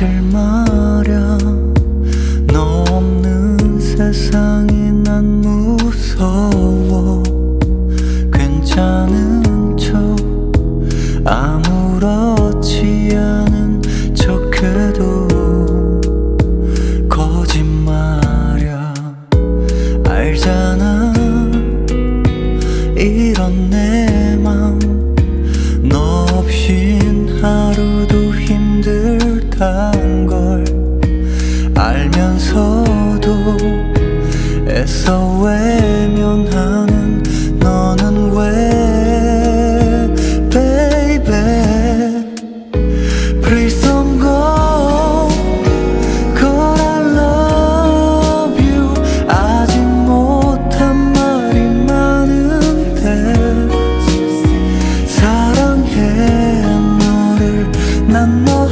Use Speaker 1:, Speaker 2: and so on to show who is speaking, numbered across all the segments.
Speaker 1: 제일 말야 너 없는 세상이 난 무서워. 괜찮은 척 아무렇지 않아. 더 외면하는 너는 왜 baby Please don't go Cause I love you 아직 못한 말이 많은데 사랑해 너를 난너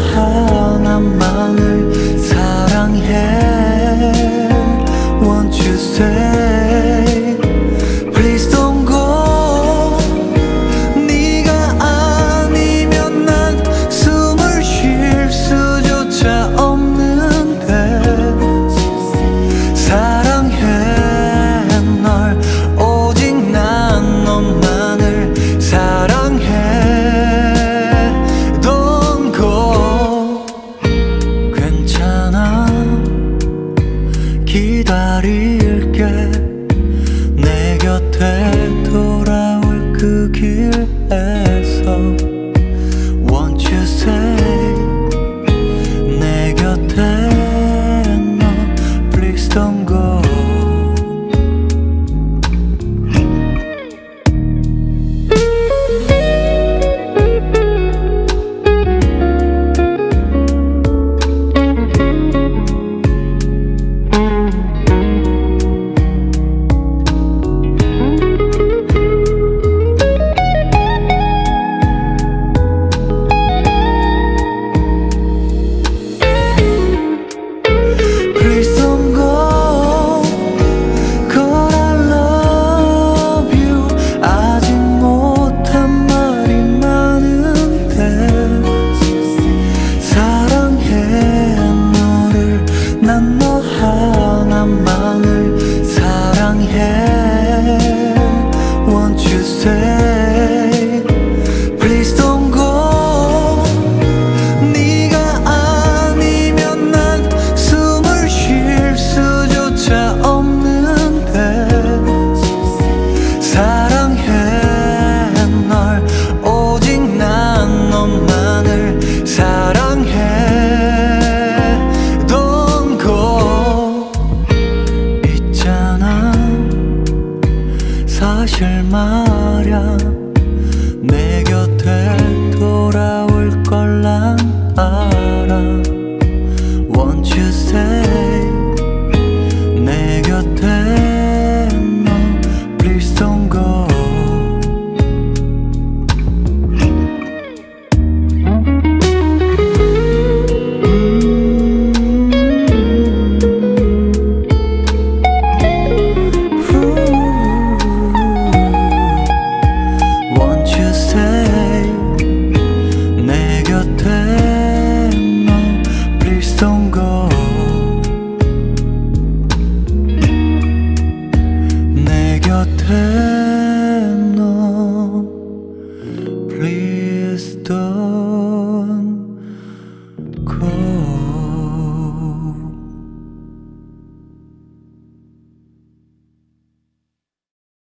Speaker 1: Won't you stay 내 곁에 너? Please don't 곁에